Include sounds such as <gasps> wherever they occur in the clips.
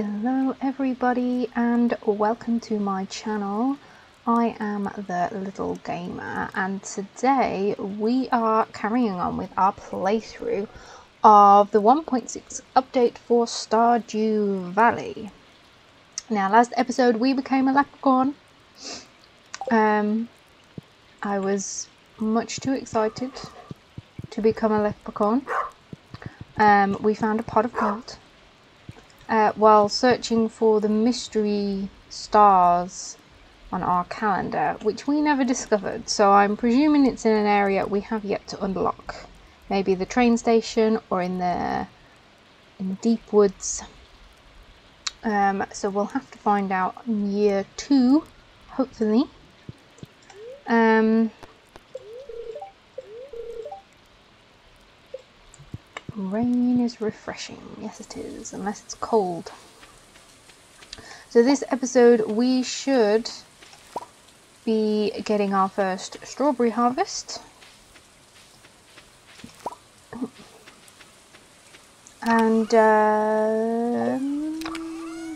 Hello everybody and welcome to my channel. I am the Liddle Gamer and today we are carrying on with our playthrough of the 1.6 update for Stardew Valley. Now last episode we became a leprechaun. Um, I was much too excited to become a leprechaun. Um, we found a pot of gold uh, while searching for the mystery stars on our calendar, which we never discovered. So I'm presuming it's in an area we have yet to unlock. Maybe the train station or in the in deep woods. Um, so we'll have to find out in year two, hopefully. Um, Rain is refreshing. Yes, it is, unless it's cold. So, this episode, we should be getting our first strawberry harvest. And uh,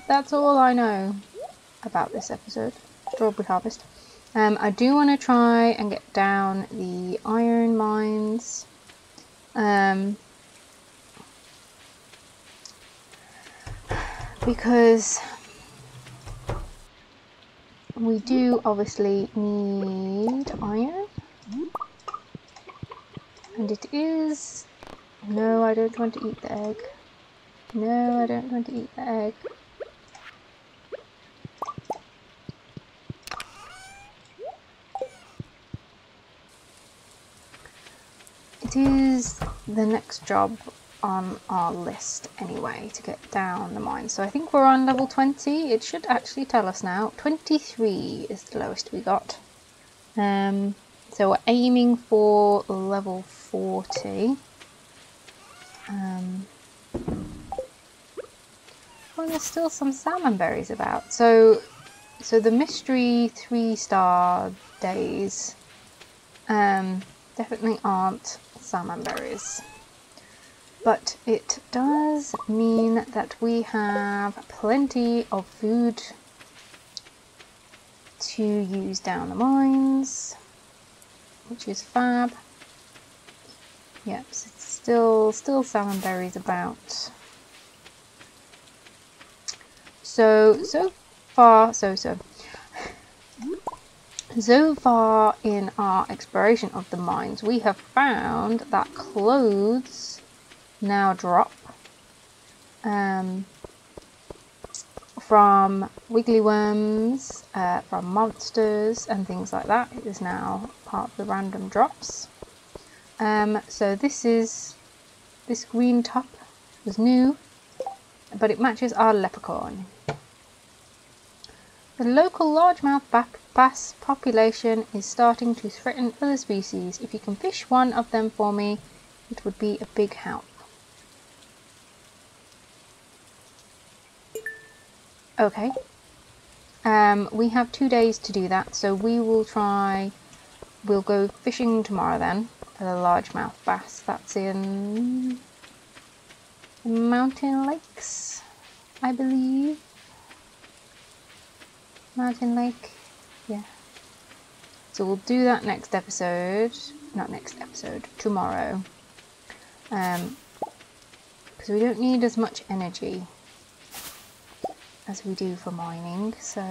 that's all I know about this episode strawberry harvest. Um, I do want to try and get down the iron mines. Um, because we do obviously need iron. And it is no I don't want to eat the egg. No I don't want to eat the egg. It is the next job on our list anyway to get down the mine. So I think we're on level 20. It should actually tell us now. 23 is the lowest we got. Um, so we're aiming for level 40. Um, well, there's still some salmon berries about. So, so the mystery three star days um, definitely aren't salmon berries but it does mean that we have plenty of food to use down the mines, which is fab. Yep, so still still salmon berries about. So so far so so so far in our exploration of the mines we have found that clothes now drop um, from wiggly worms, uh, from monsters and things like that. It is now part of the random drops. Um, so this is this green top was new, but it matches our leprechaun. The local largemouth bass population is starting to threaten other species. If you can fish one of them for me, it would be a big help. Okay. Um, we have two days to do that, so we will try. We'll go fishing tomorrow then for the largemouth bass. That's in Mountain Lakes, I believe. Mountain Lake, yeah. So we'll do that next episode. Not next episode, tomorrow. Um, because we don't need as much energy as we do for mining, so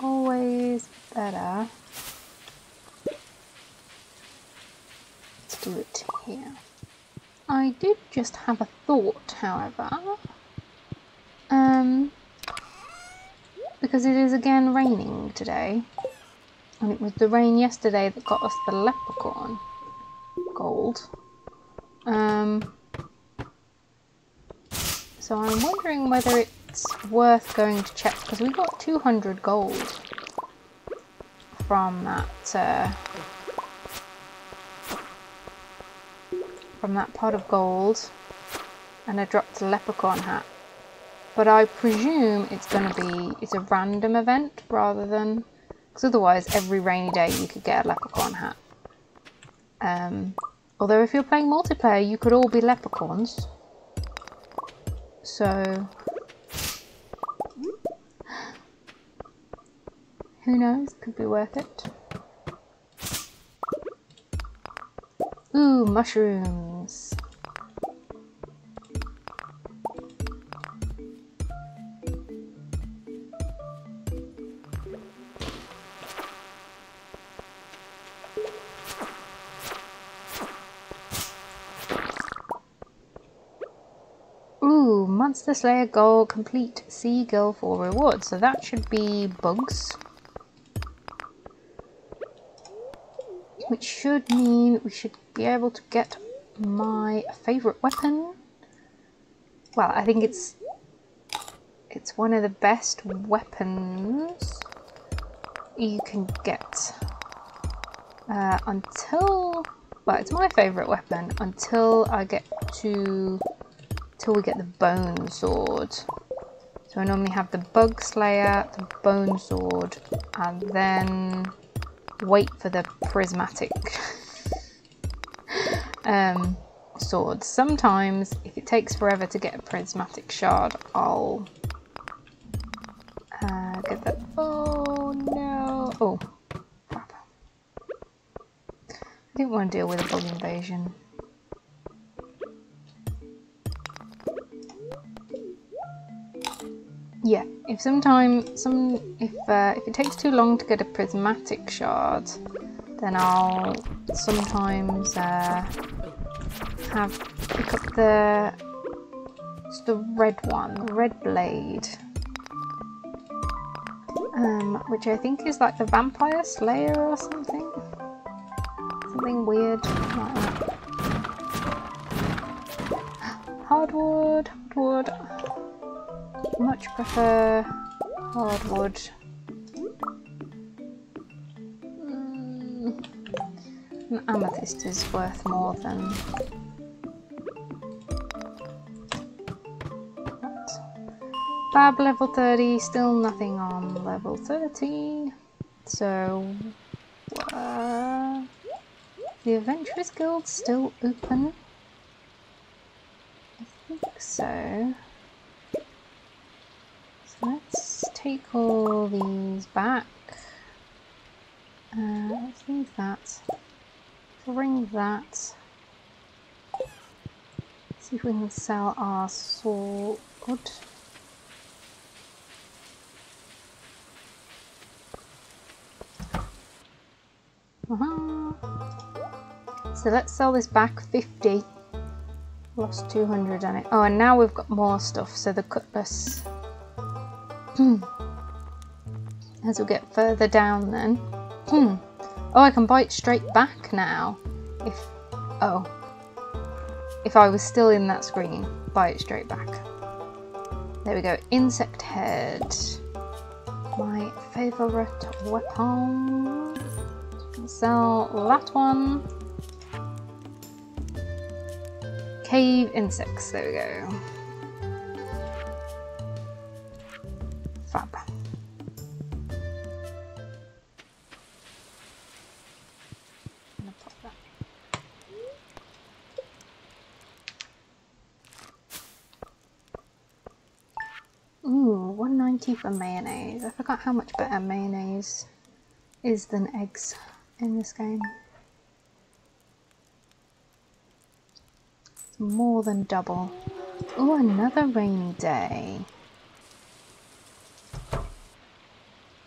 always better to do it here. I did just have a thought, however, um, because it is again raining today, and it was the rain yesterday that got us the leprechaun gold. Um, so I'm wondering whether it's worth going to check because we got 200 gold from that uh, from that pot of gold and I dropped a leprechaun hat. But I presume it's going to be it's a random event rather than because otherwise every rainy day you could get a leprechaun hat. Um, although if you're playing multiplayer you could all be leprechauns So who knows? Could be worth it. Ooh, mushrooms. Monster Slayer goal complete See Gil for reward. So that should be bugs. Which should mean we should be able to get my favourite weapon. Well, I think it's it's one of the best weapons you can get uh, until well, it's my favourite weapon until I get to till we get the bone sword. So I normally have the bug slayer, the bone sword, and then wait for the prismatic <laughs> um, sword. Sometimes, if it takes forever to get a prismatic shard, I'll uh, get that. Oh no! Oh. I didn't want to deal with a bug invasion. Yeah, if sometime some if uh, if it takes too long to get a prismatic shard, then I'll sometimes uh, have pick up the the red one, the red blade, um, which I think is like the vampire slayer or something, something weird like. <gasps> Hardwood, hardwood much prefer hardwood. Mm. An amethyst is worth more than that. Fab level 30, still nothing on level 30. So, uh, the Adventurers Guild still open? I think so. Let's take all these back. Uh, let's leave that. Bring that. See if we can sell our sword. Uh -huh. So let's sell this back 50. Lost 200 on it. Oh, and now we've got more stuff. So the cutlass. As we get further down then. Hmm. Oh, I can bite straight back now. If... Oh. If I was still in that screen, bite straight back. There we go. Insect head. My favourite weapon. Sell that one. Cave insects. There we go. 190 for mayonnaise. I forgot how much better mayonnaise is than eggs in this game. It's more than double. Oh, another rainy day.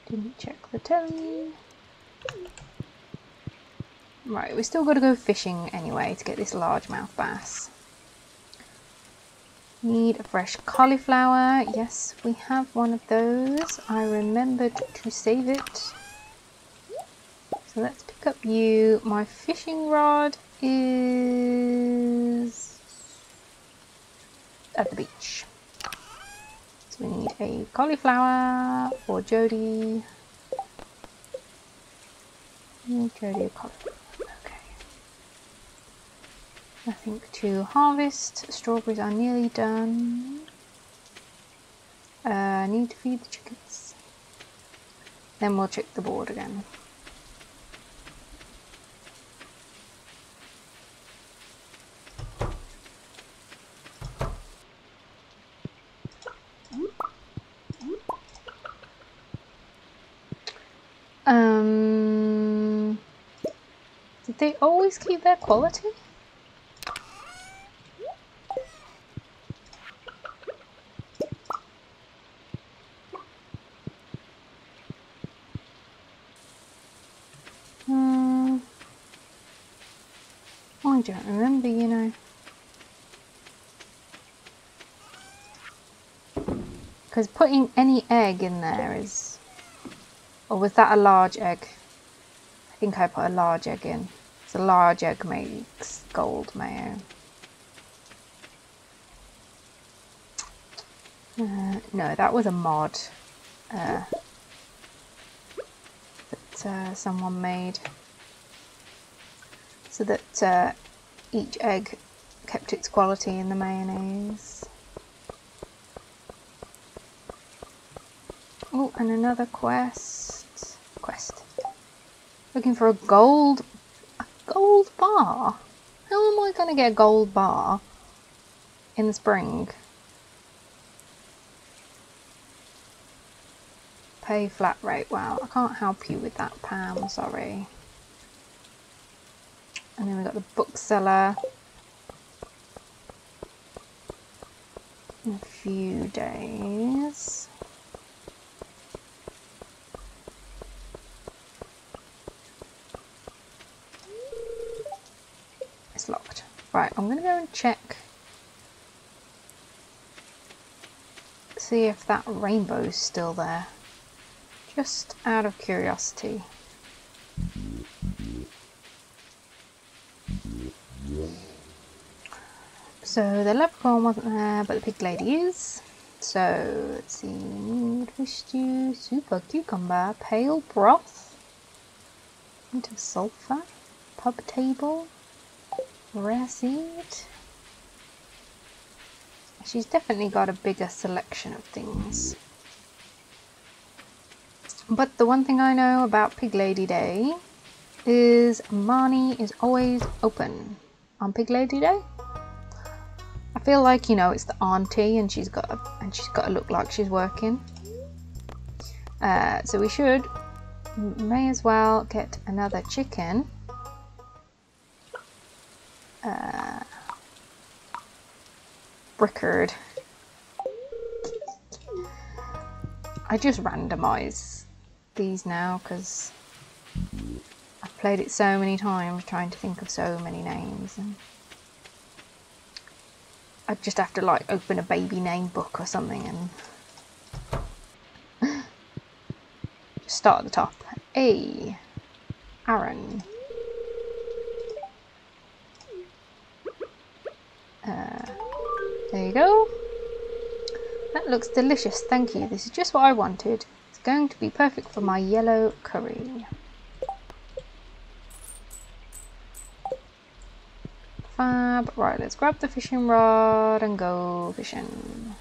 Didn't check the telly. Right, we still got to go fishing anyway to get this largemouth bass. Need a fresh cauliflower. Yes, we have one of those. I remembered to save it. So let's pick up you. My fishing rod is at the beach So we need a cauliflower for Jodi. Jodi a cauliflower. I think to harvest. Strawberries are nearly done. Uh, need to feed the chickens. Then we'll check the board again. Um, did they always keep their quality? Because putting any egg in there is... Or was that a large egg? I think I put a large egg in. It's a large egg makes gold mayo. Uh, no, that was a mod uh, that uh, someone made so that uh, each egg kept its quality in the mayonnaise. And another quest. Quest. Looking for a gold... A gold bar? How am I going to get a gold bar in the spring? Pay flat rate. Wow, I can't help you with that, Pam. Sorry. And then we've got the bookseller. In a few days. Right, I'm going to go and check. See if that rainbow's still there. Just out of curiosity. So the leprechaun wasn't there, but the pig lady is. So let's see, need fish stew, super cucumber, pale broth, hint of sulphur, pub table, Rare seed. She's definitely got a bigger selection of things. But the one thing I know about Pig Lady Day is Marnie is always open on Pig Lady Day. I feel like you know it's the auntie and she's got a, and she's got to look like she's working. Uh, so we should may as well get another chicken uh. I just randomise these now because I've played it so many times trying to think of so many names and I just have to like open a baby name book or something and <laughs> just start at the top. A. Aaron. There you go. That looks delicious, thank you. This is just what I wanted. It's going to be perfect for my yellow curry. Fab. Right, let's grab the fishing rod and go fishing.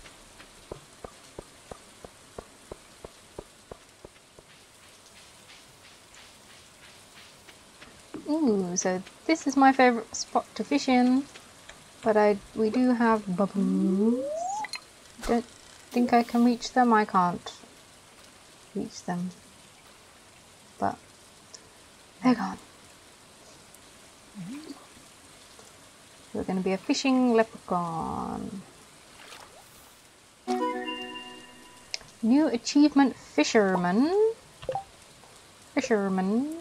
Ooh, so this is my favourite spot to fish in. But I we do have bubbles. Don't think I can reach them. I can't reach them. But they're gone. We're going to be a fishing leprechaun. New achievement fisherman. Fisherman.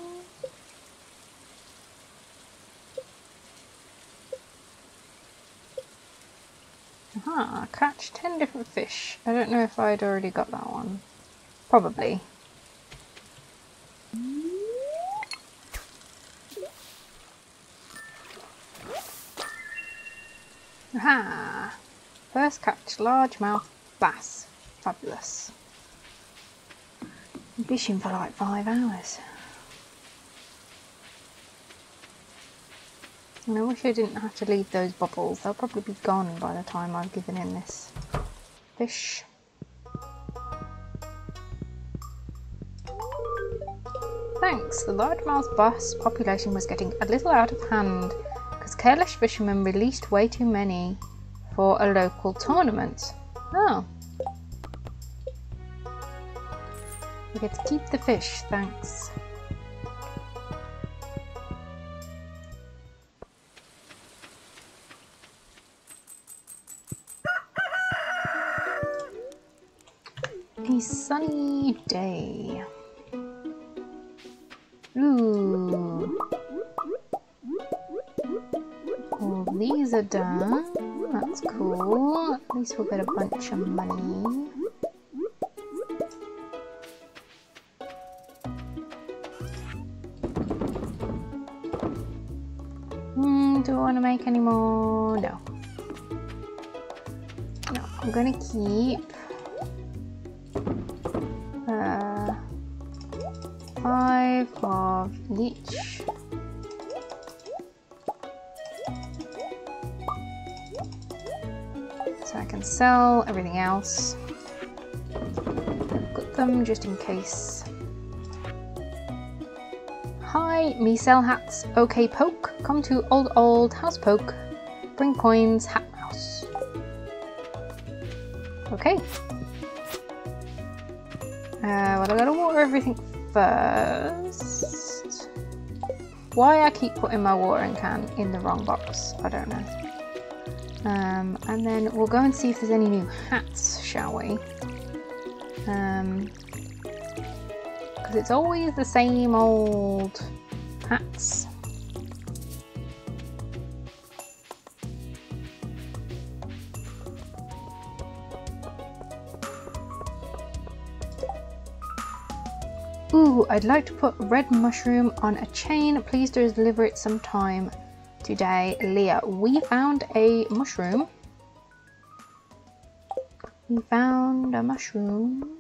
Aha, catch 10 different fish. I don't know if I'd already got that one. Probably. Aha! First catch, largemouth bass. Fabulous. I'm fishing for like five hours. And I wish I didn't have to leave those bubbles. They'll probably be gone by the time I've given in this fish. Thanks. The largemouth bass population was getting a little out of hand because careless fishermen released way too many for a local tournament. Oh. We get to keep the fish, thanks. Sunny day. Ooh. These are done. That's cool. At least we'll get a bunch of money. Just in case. Hi, me sell hats. Okay, poke. Come to old old house poke. Bring coins, hat mouse. Okay. Uh, well, I gotta water everything first. Why I keep putting my watering can in the wrong box, I don't know. Um, and then we'll go and see if there's any new hats, shall we? Um, because it's always the same old hats. Ooh, I'd like to put red mushroom on a chain. Please do deliver it sometime today. Leah, we found a mushroom. We found a mushroom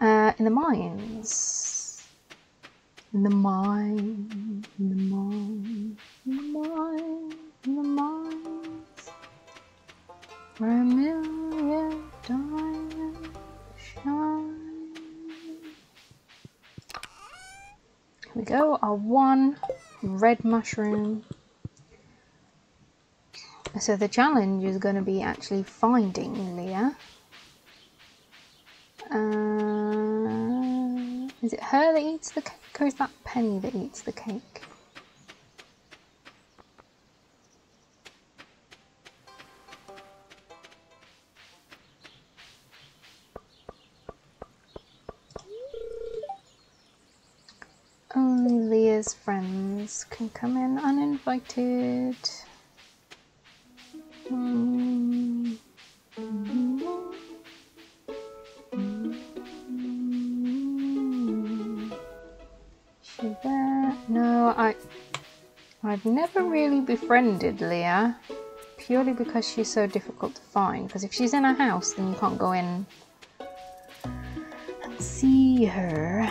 uh, in the mines. In the mine, in the mine, in the mine, in the mines. Where a million diamonds shine. Here we go, our one red mushroom. So the challenge is going to be actually finding Leah. Uh, is it her that eats the cake or is that Penny that eats the cake? Only Leah's friends can come in uninvited. I've never really befriended Leah, purely because she's so difficult to find. Because if she's in a house, then you can't go in and see her.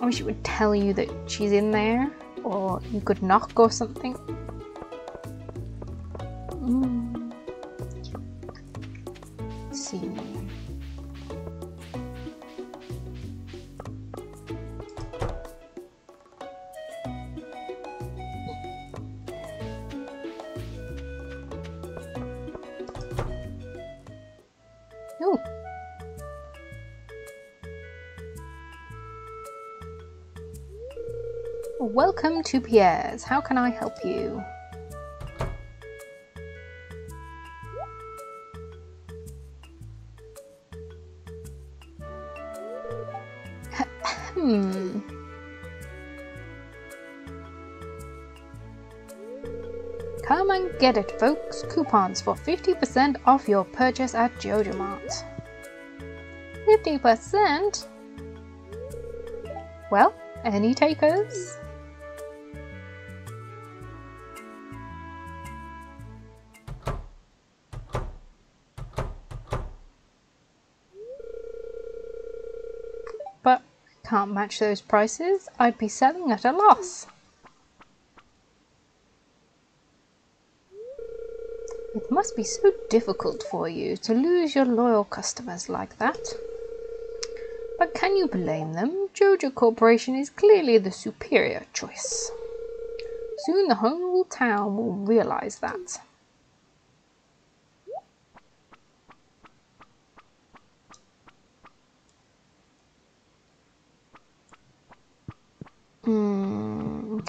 I wish it would tell you that she's in there, or you could knock or something. Welcome to Pierre's. How can I help you? <laughs> hmm. Come and get it, folks. Coupons for 50% off your purchase at JojaMart. 50%? Well, any takers? Can't match those prices. I'd be selling at a loss. It must be so difficult for you to lose your loyal customers like that. But can you blame them? Joja Corporation is clearly the superior choice. Soon the whole town will realize that.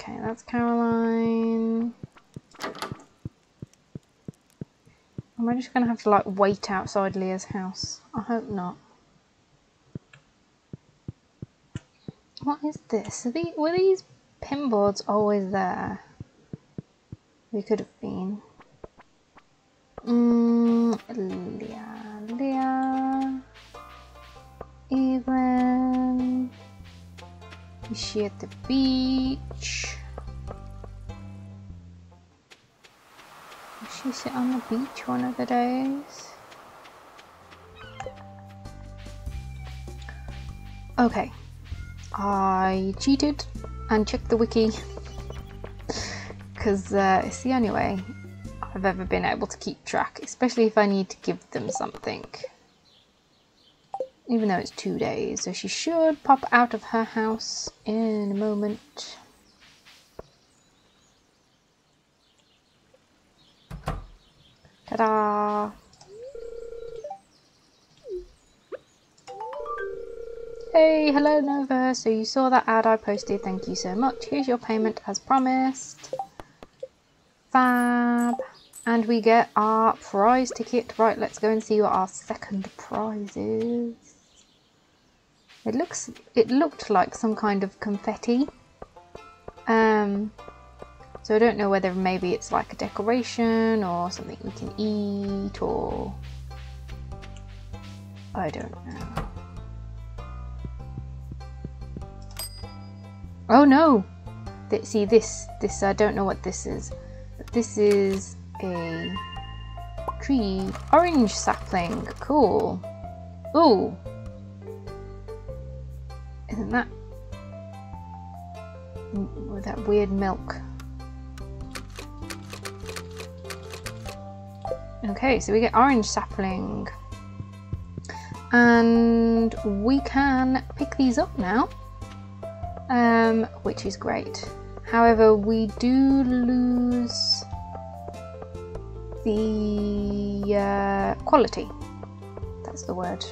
Okay, that's Caroline. Am I just going to have to like wait outside Leah's house? I hope not. What is this? These, were these pinboards always there? We could have been. Mm, Leah, Leah, Evelyn. Is she at the beach? Sit on the beach one of the days? Okay, I cheated and checked the wiki <laughs> because uh, it's the only way I've ever been able to keep track, especially if I need to give them something. Even though it's two days, so she should pop out of her house in a moment. Ta-da! Hey, hello Nova. So you saw that ad I posted. Thank you so much. Here's your payment as promised. Fab. And we get our prize ticket. Right, let's go and see what our second prize is. It looks it looked like some kind of confetti. Um so I don't know whether maybe it's like a decoration or something we can eat or I don't know. Oh no! See this, this, I don't know what this is. This is a tree, orange sapling, cool. Ooh! Isn't that, with that weird milk? Okay, so we get orange sapling. And we can pick these up now um, which is great. However, we do lose the uh, quality. That's the word.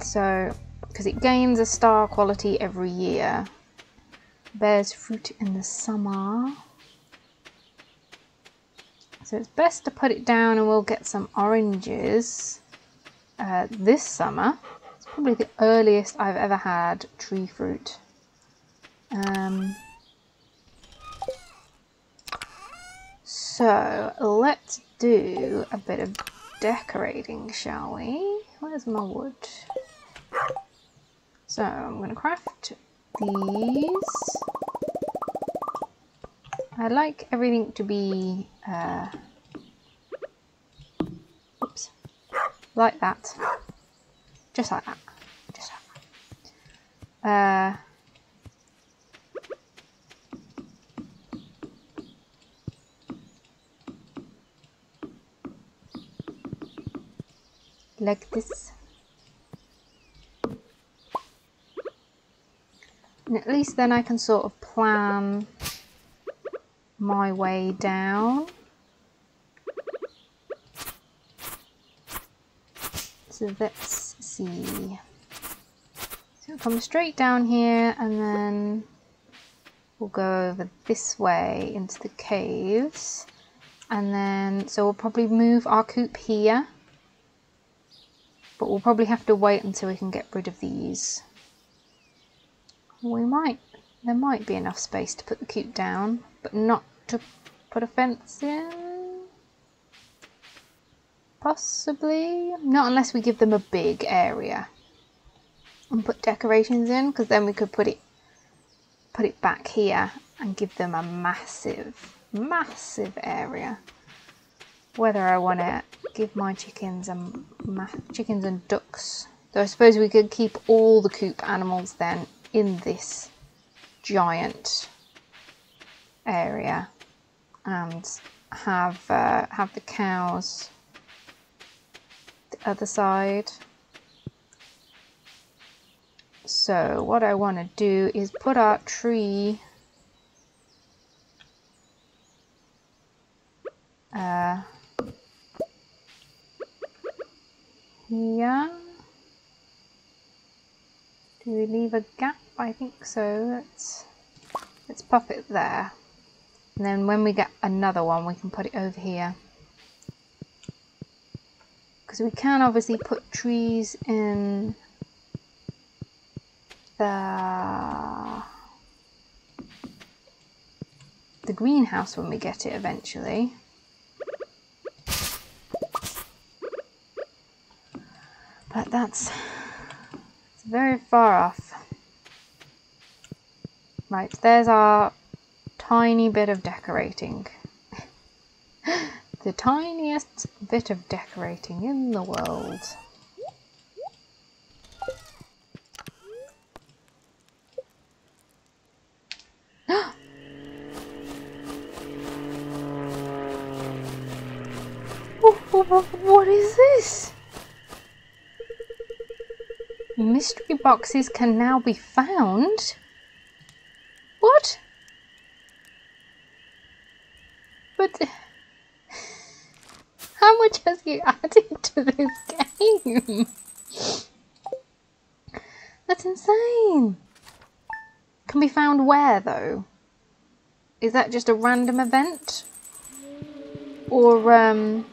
So, because it gains a star quality every year, bears fruit in the summer. So it's best to put it down and we'll get some oranges uh, this summer It's probably the earliest I've ever had tree fruit. Um, so let's do a bit of decorating, shall we? Where's my wood? So I'm going to craft these. I like everything to be, uh, oops, like that. Just like that. Just like that. Uh, like this. And at least then I can sort of plan my way down. So let's see. So we'll come straight down here and then we'll go over this way into the caves. And then, so we'll probably move our coop here. But we'll probably have to wait until we can get rid of these. We might, there might be enough space to put the coop down, but not to put a fence in. Possibly. Not unless we give them a big area. And put decorations in, because then we could put it put it back here and give them a massive, massive area. Whether I want to give my chickens and chickens and ducks. though I suppose we could keep all the coop animals then in this giant area and have uh, have the cows the other side. So what I want to do is put our tree uh, here. Do we leave a gap? I think so. Let's let's pop it there. And then when we get another one, we can put it over here because we can obviously put trees in the the greenhouse when we get it eventually. But that's it's very far off. Right, there's our tiny bit of decorating. the tiniest bit of decorating in the world. <gasps> what is this? Mystery boxes can now be found? What? But how much has added <laughs> to this game? That's insane. Can be found where though? Is that just a random event? Or um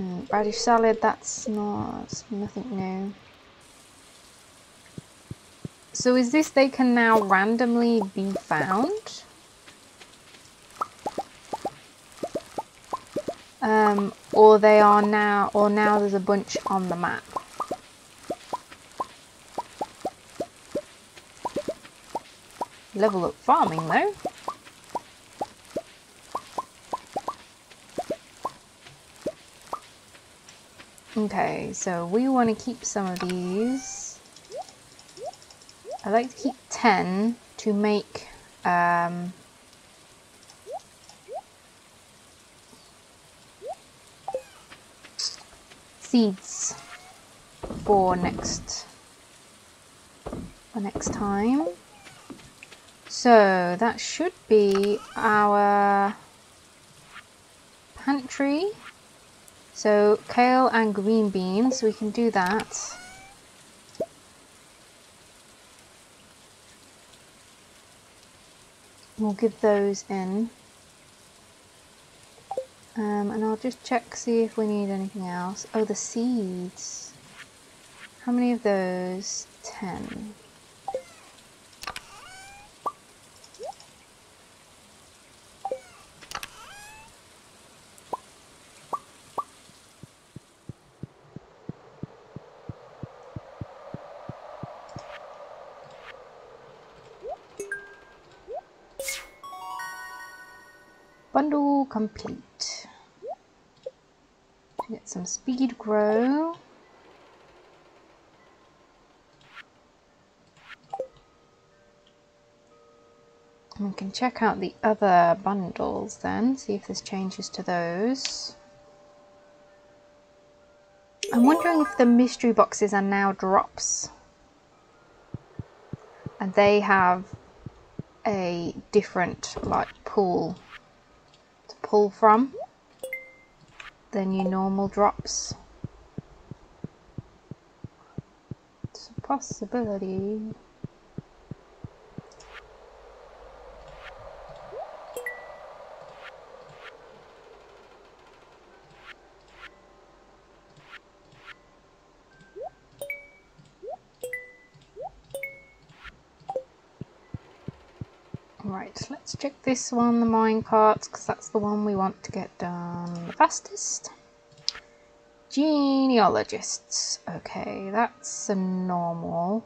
mm, radish salad, that's not nothing new. So is this they can now randomly be found? Um, or they are now, or now there's a bunch on the map. Level up farming though. Okay, so we want to keep some of these. I like to keep 10 to make um, seeds for next for next time. So that should be our pantry. So kale and green beans, we can do that. we'll give those in um, and I'll just check see if we need anything else. Oh the seeds. How many of those? 10 Bundle complete. Some speed grow. we can check out the other bundles then, see if there's changes to those. I'm wondering if the mystery boxes are now drops. And they have a different like pool to pull from than your normal drops. It's a possibility. Right, let's check this one, the minecarts, because that's the one we want to get done the fastest. Geologists. Okay, that's a normal.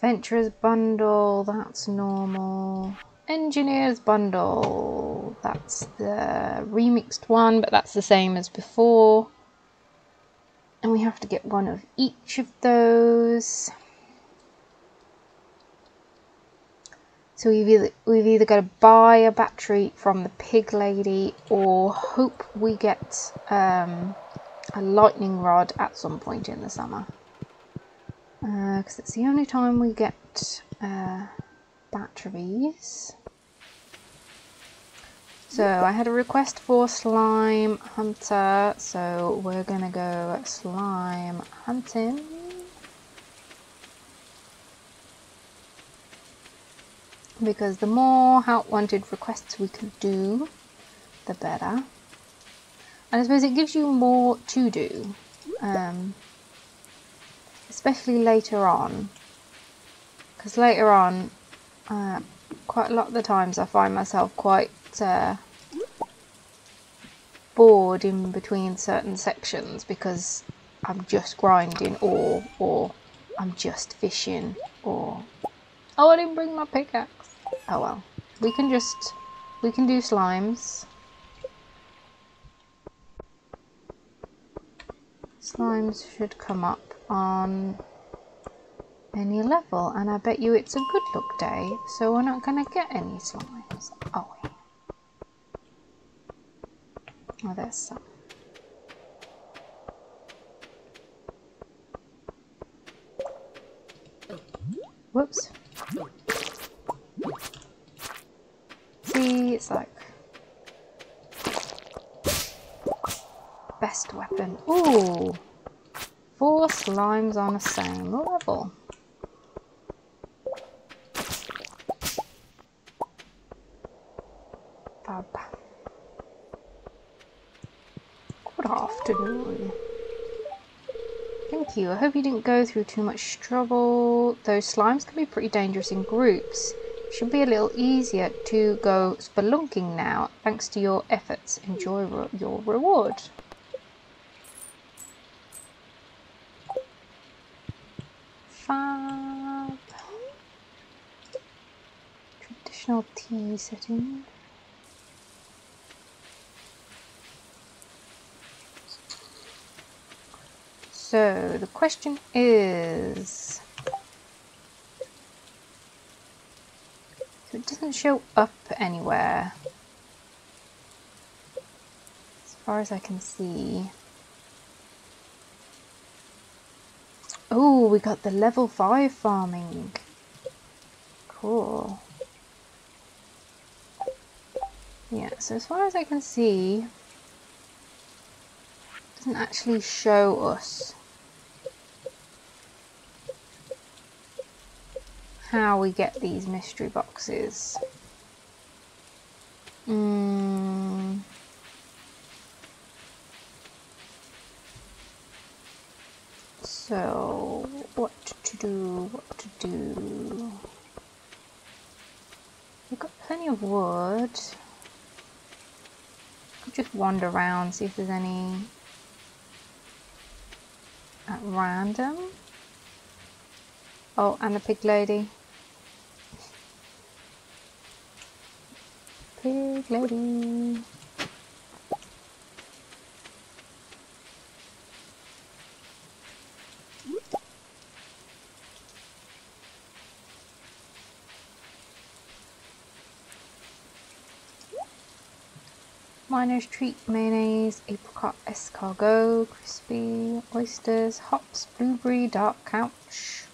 Venturers bundle, that's normal. Engineers bundle, that's the remixed one, but that's the same as before. And we have to get one of each of those. So we've either, we've either got to buy a battery from the pig lady or hope we get um, a lightning rod at some point in the summer. Because uh, it's the only time we get uh, batteries. So I had a request for slime hunter, so we're gonna go slime hunting. Because the more help wanted requests we can do, the better. And I suppose it gives you more to do Um, especially later on. Because later on, uh, quite a lot of the times I find myself quite uh, bored in between certain sections because I'm just grinding or or I'm just fishing or oh I didn't bring my pickaxe. Oh well. We can just we can do slimes. Slimes should come up on any level and I bet you it's a good luck day so we're not gonna get any slimes, are we? Oh there's some. Whoops. See, it's like best weapon. Ooh, four slimes on the same level. Fab. Good afternoon. Thank you. I hope you didn't go through too much trouble. Those slimes can be pretty dangerous in groups. Should be a little easier to go spelunking now, thanks to your efforts. Enjoy re your reward. Fab. Traditional tea setting. So the question is, so it doesn't show up anywhere as far as I can see. Oh, we got the level 5 farming. Cool. Yeah, so as far as I can see, doesn't actually show us how we get these mystery boxes. Mm. So, what to do, what to do. We've got plenty of wood. just wander around, see if there's any at random. Oh, and the pig lady. Lady. Miner's treat, mayonnaise, apricot escargot, crispy, oysters, hops, blueberry, dark couch.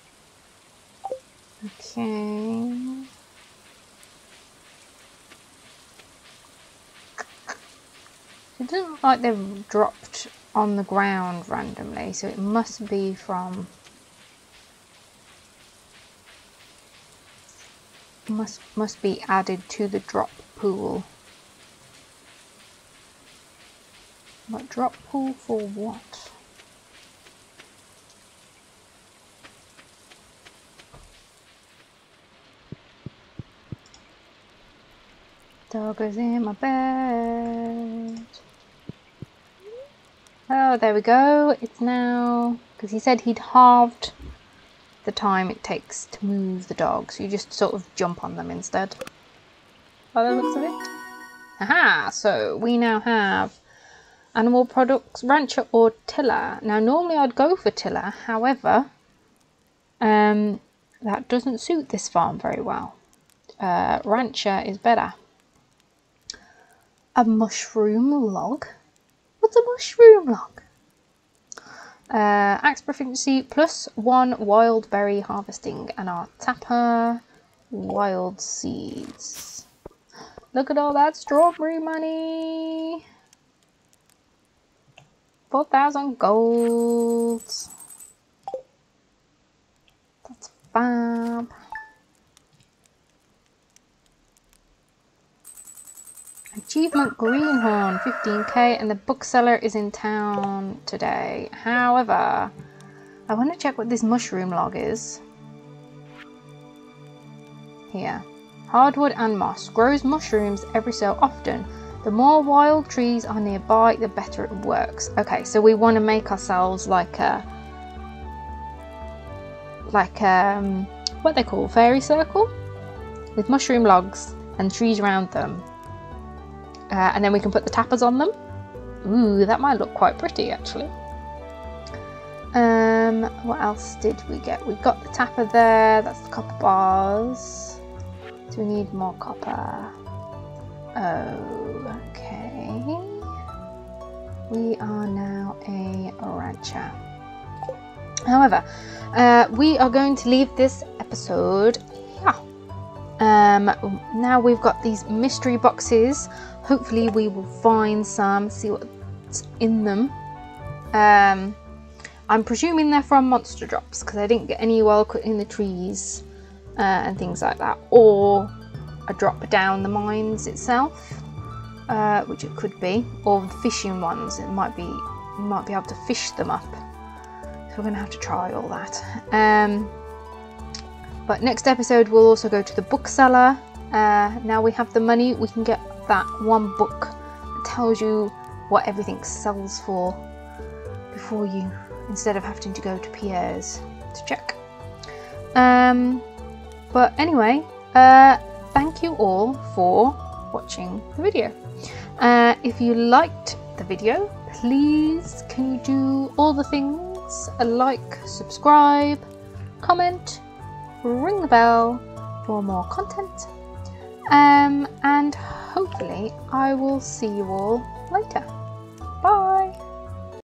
Okay. It doesn't look like they've dropped on the ground randomly, so it must be from must must be added to the drop pool. But drop pool for what? Dog is in my bed. Oh, there we go. It's now, because he said he'd halved the time it takes to move the dog. So you just sort of jump on them instead. By the looks of it. Aha! So we now have Animal products, rancher or tiller. Now normally I'd go for tiller, however, um, that doesn't suit this farm very well. Uh, rancher is better. A mushroom log? A mushroom log? Uh, axe proficiency plus one wild berry harvesting and our tapper wild seeds. Look at all that strawberry money. 4,000 gold. That's fab. Achievement Greenhorn, 15k, and the bookseller is in town today. However, I want to check what this mushroom log is. Here. Hardwood and moss. Grows mushrooms every so often. The more wild trees are nearby, the better it works. Okay, so we want to make ourselves like a... Like, um, what they call fairy circle? With mushroom logs and trees around them. Uh, and then we can put the tappers on them. Ooh, that might look quite pretty actually. Um, what else did we get? We got the tapper there, that's the copper bars. Do we need more copper? Oh, okay. We are now a rancher. However, uh, we are going to leave this episode here. Um, now we've got these mystery boxes. Hopefully, we will find some, see what's in them. Um, I'm presuming they're from monster drops because I didn't get any while cutting the trees uh, and things like that, or a drop down the mines itself, uh, which it could be, or the fishing ones. It might be might be able to fish them up. So we're gonna have to try all that. Um, but next episode we'll also go to the bookseller. Uh, now we have the money, we can get that one book that tells you what everything sells for before you, instead of having to go to Pierre's to check. Um, but anyway, uh, thank you all for watching the video. Uh, if you liked the video, please can you do all the things? A like, subscribe, comment, ring the bell for more content. Um, and hopefully I will see you all later. Bye!